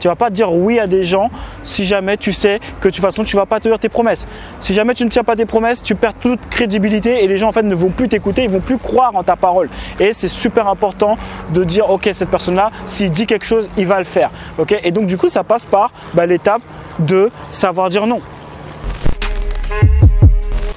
Tu vas pas dire oui à des gens si jamais tu sais que de toute façon tu vas pas tenir tes promesses. Si jamais tu ne tiens pas tes promesses, tu perds toute crédibilité et les gens en fait ne vont plus t'écouter, ils vont plus croire en ta parole. Et c'est super important de dire ok cette personne là, s'il dit quelque chose, il va le faire. Ok? Et donc du coup ça passe par bah, l'étape de savoir dire non.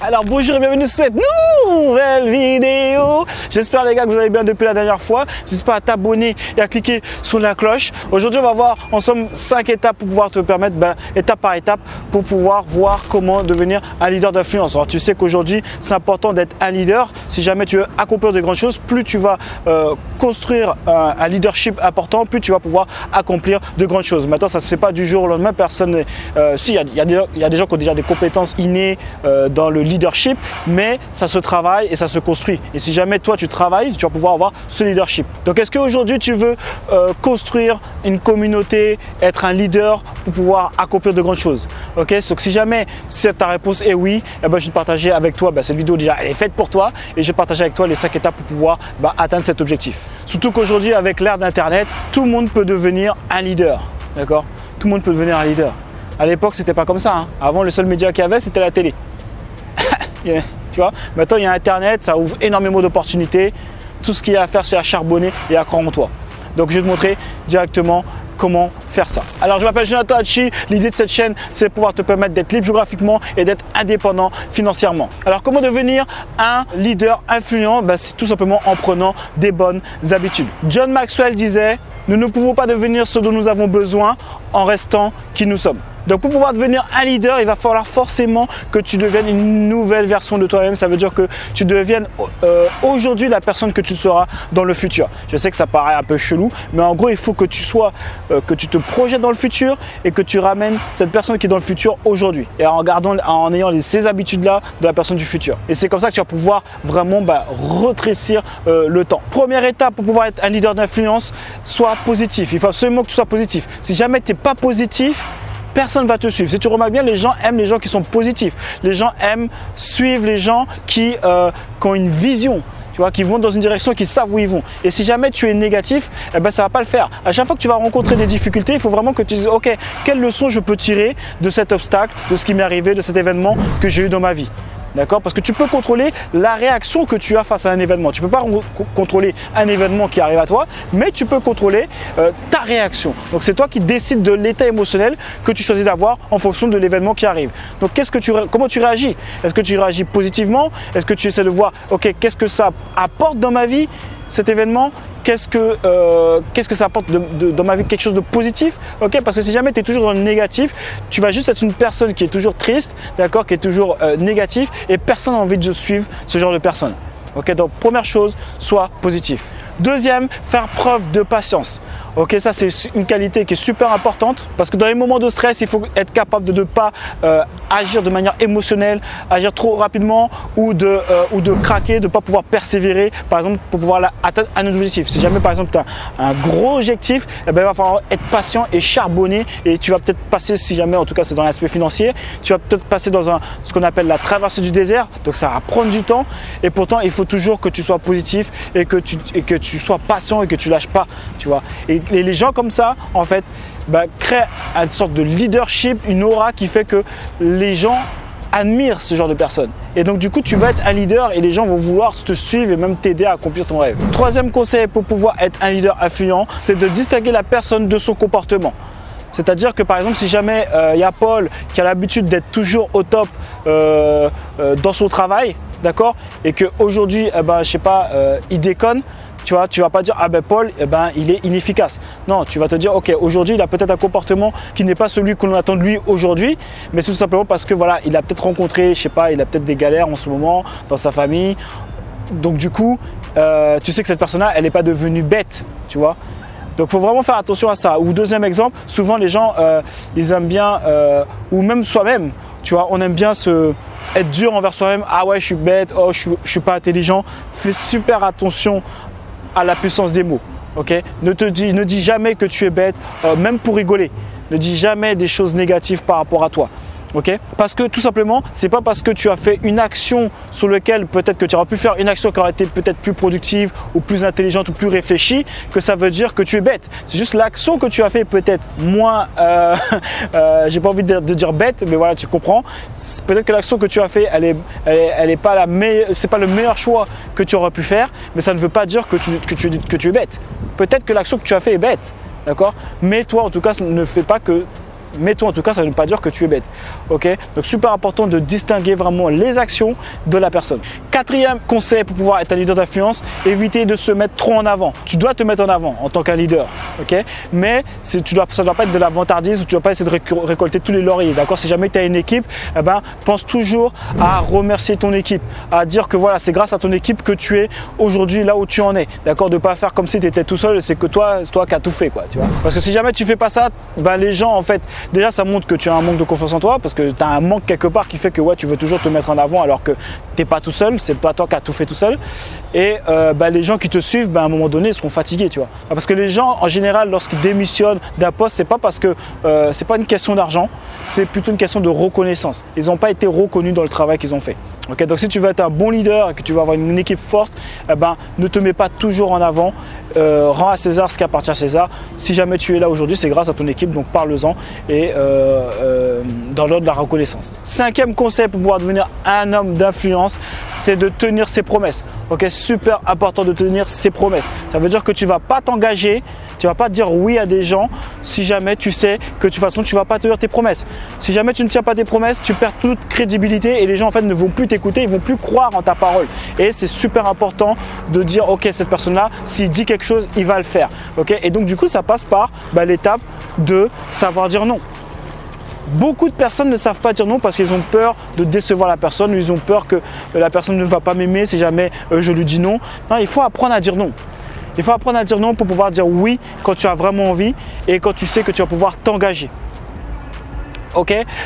Alors bonjour et bienvenue sur cette nouvelle vidéo. J'espère les gars que vous allez bien depuis la dernière fois. N'hésite pas à t'abonner et à cliquer sur la cloche. Aujourd'hui on va voir ensemble 5 étapes pour pouvoir te permettre, ben, étape par étape, pour pouvoir voir comment devenir un leader d'influence. Alors tu sais qu'aujourd'hui c'est important d'être un leader. Si jamais tu veux accomplir de grandes choses, plus tu vas euh, construire un, leadership important, plus tu vas pouvoir accomplir de grandes choses. Maintenant ça ne se fait pas du jour au lendemain. Personne, euh, si il y, a, des gens qui ont déjà des compétences innées euh, dans le leadership, mais ça se travaille et ça se construit. Et si jamais toi tu travailles, tu vas pouvoir avoir ce leadership. Donc est-ce qu'aujourd'hui tu veux euh, construire une communauté, être un leader pour pouvoir accomplir de grandes choses? Ok, donc si jamais ta réponse est oui, eh ben, je vais partager avec toi, ben, cette vidéo déjà elle est faite pour toi et je vais partager avec toi les 5 étapes pour pouvoir ben, atteindre cet objectif. Surtout qu'aujourd'hui avec l'ère d'internet, tout le monde peut devenir un leader. D'accord? Tout le monde peut devenir un leader. À l'époque, c'était pas comme ça. Hein. Avant, le seul média qu'il y avait, c'était la télé. tu vois Maintenant, il y a Internet, ça ouvre énormément d'opportunités. Tout ce qu'il y a à faire, c'est à charbonner et à croire en toi. Donc, je vais te montrer directement comment faire ça. Alors je m'appelle Jonathan Hachi, l'idée de cette chaîne c'est de pouvoir te permettre d'être libre géographiquement et d'être indépendant financièrement. Alors comment devenir un leader influent? Ben, C'est tout simplement en prenant des bonnes habitudes. John Maxwell disait, nous ne pouvons pas devenir ce dont nous avons besoin en restant qui nous sommes. Donc pour pouvoir devenir un leader, il va falloir forcément que tu deviennes une nouvelle version de toi-même. Ça veut dire que tu deviennes euh, aujourd'hui la personne que tu seras dans le futur. Je sais que ça paraît un peu chelou, mais en gros, il faut que tu sois, euh, que tu te projettes dans le futur et que tu ramènes cette personne qui est dans le futur aujourd'hui. Et en gardant, en ayant ces habitudes-là de la personne du futur. Et c'est comme ça que tu vas pouvoir vraiment bah, retrécir euh, le temps. Première étape pour pouvoir être un leader d'influence, sois positif. Il faut absolument que tu sois positif. Si jamais tu n'es pas positif, personne ne va te suivre. Si tu remarques bien, les gens aiment les gens qui sont positifs. Les gens aiment suivre les gens qui, euh, ont une vision. Qui vont dans une direction, qui savent où ils vont. Et si jamais tu es négatif, eh ben, ça va pas le faire. À chaque fois que tu vas rencontrer des difficultés, il faut vraiment que tu dises, OK, quelle leçon je peux tirer de cet obstacle, de ce qui m'est arrivé, de cet événement que j'ai eu dans ma vie? D'accord Parce que tu peux contrôler la réaction que tu as face à un événement. Tu ne peux pas contrôler un événement qui arrive à toi, mais tu peux contrôler euh, ta réaction. Donc c'est toi qui décides de l'état émotionnel que tu choisis d'avoir en fonction de l'événement qui arrive. Donc comment tu réagis? Est-ce que tu réagis positivement? Est-ce que tu essaies de voir, ok, qu'est-ce que ça apporte dans ma vie cet événement? Qu'est-ce que, euh, qu'est-ce que ça apporte dans ma vie quelque chose de positif? Parce que si jamais tu es toujours dans le négatif tu vas juste être une personne qui est toujours triste d'accord qui est toujours euh, négatif et personne n'a envie de suivre ce genre de personne. Ok donc première chose sois positif Deuxième, faire preuve de patience. Ok, ça c'est une qualité qui est super importante parce que dans les moments de stress, il faut être capable de ne pas euh, agir de manière émotionnelle, agir trop rapidement ou de, euh, ou de craquer, de ne pas pouvoir persévérer, par exemple, pour pouvoir atteindre un objectif. Si jamais, par exemple, tu as un gros objectif, eh ben, il va falloir être patient et charbonner et tu vas peut-être passer, si jamais, en tout cas, c'est dans l'aspect financier, tu vas peut-être passer dans un, ce qu'on appelle la traversée du désert, donc ça va prendre du temps et pourtant, il faut toujours que tu sois positif et que tu, et que tu sois patient et que tu lâches pas, tu vois. Et, les gens comme ça, en fait, bah, créent une sorte de leadership, une aura qui fait que les gens admirent ce genre de personnes. Et donc du coup, tu vas être un leader et les gens vont vouloir te suivre et même t'aider à accomplir ton rêve. Troisième conseil pour pouvoir être un leader influent, c'est de distinguer la personne de son comportement. C'est-à-dire que par exemple, si jamais il euh, y a Paul qui a l'habitude d'être toujours au top euh, euh, dans son travail, d'accord, et qu'aujourd'hui, eh ben, je sais pas, il déconne, tu vois, tu vas pas dire ah ben Paul, eh ben il est inefficace. Non, tu vas te dire ok, aujourd'hui il a peut-être un comportement qui n'est pas celui qu'on attend de lui aujourd'hui, mais c'est tout simplement parce que voilà, il a peut-être rencontré, je sais pas, il a peut-être des galères en ce moment dans sa famille. Donc du coup, euh, tu sais que cette personne-là, elle n'est pas devenue bête, tu vois. Donc faut vraiment faire attention à ça. Ou deuxième exemple, souvent les gens, euh, ils aiment bien, euh, ou même soi-même, tu vois, on aime bien se, être dur envers soi-même. Ah ouais, je suis bête, oh je je suis pas intelligent. Fais super attention à la puissance des mots. ok? Ne te dis, ne dis jamais que tu es bête, euh, même pour rigoler. Ne dis jamais des choses négatives par rapport à toi. Ok? Parce que tout simplement, c'est pas parce que tu as fait une action sur laquelle peut-être que tu aurais pu faire une action qui aurait été peut-être plus productive ou plus intelligente ou plus réfléchie que ça veut dire que tu es bête. C'est juste l'action que tu as fait peut-être moins, euh, euh, j'ai pas envie de, dire bête, mais voilà, tu comprends. Peut-être que l'action que tu as fait, elle est, elle est, pas la meilleure, c'est pas le meilleur choix que tu aurais pu faire, mais ça ne veut pas dire que tu, que tu, que tu es bête. Peut-être que l'action que tu as fait est bête, d'accord? Mais toi, en tout cas, ça ne fait pas que mais toi en tout cas, ça ne veut pas dire que tu es bête. Ok? Donc super important de distinguer vraiment les actions de la personne. Quatrième conseil pour pouvoir être un leader d'influence, éviter de se mettre trop en avant. Tu dois te mettre en avant en tant qu'un leader. Ok? Mais tu dois, ça ne doit pas être de la vantardise ou tu ne dois pas essayer de récolter tous les lauriers. D'accord? Si jamais tu as une équipe, eh ben, pense toujours à remercier ton équipe, à dire que voilà, c'est grâce à ton équipe que tu es aujourd'hui là où tu en es. D'accord? De ne pas faire comme si tu étais tout seul, c'est que toi, c'est toi qui as tout fait. Quoi, tu vois? Parce que si jamais tu fais pas ça, ben, les gens en fait, déjà ça montre que tu as un manque de confiance en toi parce que tu as un manque quelque part qui fait que tu veux toujours te mettre en avant alors que tu n'es pas tout seul, c'est pas toi qui as tout fait tout seul. Et euh, bah, les gens qui te suivent, bah, à un moment donné, ils seront fatigués, tu vois. Parce que les gens, en général, lorsqu'ils démissionnent d'un poste, c'est pas parce que euh, c'est pas une question d'argent, c'est plutôt une question de reconnaissance. Ils n'ont pas été reconnus dans le travail qu'ils ont fait. Donc si tu veux être un bon leader et que tu veux avoir une équipe forte, eh ben, ne te mets pas toujours en avant. Euh, rends à César ce qui appartient à César. Si jamais tu es là aujourd'hui, c'est grâce à ton équipe, donc parle-en et euh, euh, dans l'ordre de la reconnaissance. Cinquième conseil pour pouvoir devenir un homme d'influence, c'est de tenir ses promesses. Super important de tenir ses promesses. Ça veut dire que tu ne vas pas t'engager tu vas pas dire oui à des gens si jamais tu sais que de toute façon tu vas pas tenir tes promesses. Si jamais tu ne tiens pas tes promesses, tu perds toute crédibilité et les gens en fait ne vont plus t'écouter, ils vont plus croire en ta parole. Et c'est super important de dire ok cette personne là, s'il dit quelque chose, il va le faire. Ok? Et donc du coup ça passe par bah, l'étape de savoir dire non. Beaucoup de personnes ne savent pas dire non parce qu'ils ont peur de décevoir la personne, ou ils ont peur que la personne ne va pas m'aimer si jamais euh, je lui dis non. Non, il faut apprendre à dire non. Il faut apprendre à dire non pour pouvoir dire oui quand tu as vraiment envie et quand tu sais que tu vas pouvoir t'engager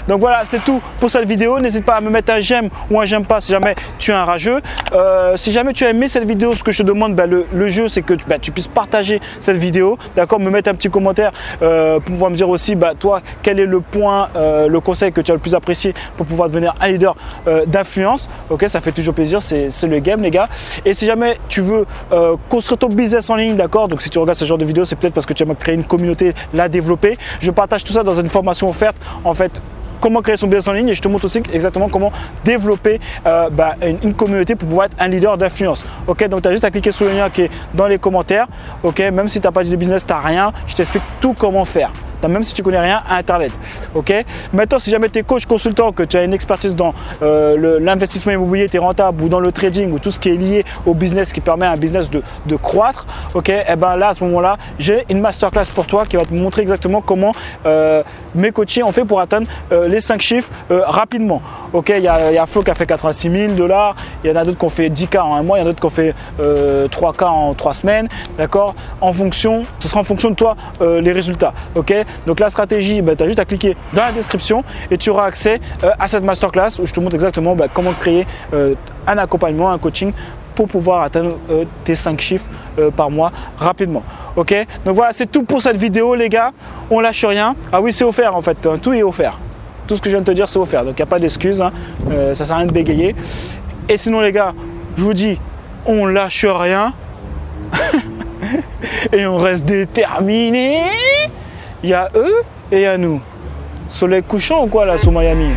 donc voilà c'est tout pour cette vidéo. N'hésite pas à me mettre un j'aime ou un j'aime pas si jamais tu es un rageux. Euh, si jamais tu as aimé cette vidéo ce que je te demande ben, le, jeu c'est que ben, tu puisses partager cette vidéo. D'accord me mettre un petit commentaire euh, pour pouvoir me dire aussi bah, toi quel est le point euh, le conseil que tu as le plus apprécié pour pouvoir devenir un leader d'influence. Ok ça fait toujours plaisir. C'est le game les gars. Et si jamais tu veux construire ton business en ligne d'accord? Donc si tu regardes ce genre de vidéo c'est peut-être parce que tu aimes créer une communauté la développer. Je partage tout ça dans une formation offerte fait comment créer son business en ligne et je te montre aussi exactement comment développer euh, bah, une, communauté pour pouvoir être un leader d'influence. Ok, donc tu as juste à cliquer sur le lien qui est dans les commentaires. Ok, même si tu n'as pas de business, tu n'as rien, je t'explique tout comment faire même si tu connais rien à Internet. Ok? Maintenant, si jamais tu es coach consultant, que tu as une expertise dans euh, l'investissement immobilier, tu es rentable ou dans le trading ou tout ce qui est lié au business qui permet à un business de, croître, ok? Et eh ben là, à ce moment-là, j'ai une masterclass pour toi qui va te montrer exactement comment euh, mes coachés ont fait pour atteindre euh, les 5 chiffres rapidement. Ok? Il y a, y a Flo qui a fait 86 000 dollars, il y en a d'autres qui ont fait 10K en un mois, il y en a d'autres qui ont fait 3K en 3 semaines, d'accord? En fonction, ce sera en fonction de toi les résultats. Ok? Donc la stratégie, bah, tu as juste à cliquer dans la description et tu auras accès euh, à cette masterclass où je te montre exactement bah, comment créer euh, un accompagnement, un coaching pour pouvoir atteindre euh, tes 5 chiffres par mois rapidement. Ok? Donc voilà, c'est tout pour cette vidéo les gars. On lâche rien. Ah oui, c'est offert en fait. Tout est offert. Tout ce que je viens de te dire, c'est offert. Donc il n'y a pas d'excuse. Hein. ça sert à rien de bégayer. Et sinon les gars, je vous dis, on lâche rien. et on reste déterminé. Il y a eux et il y a nous. Soleil couchant ou quoi là sur Miami?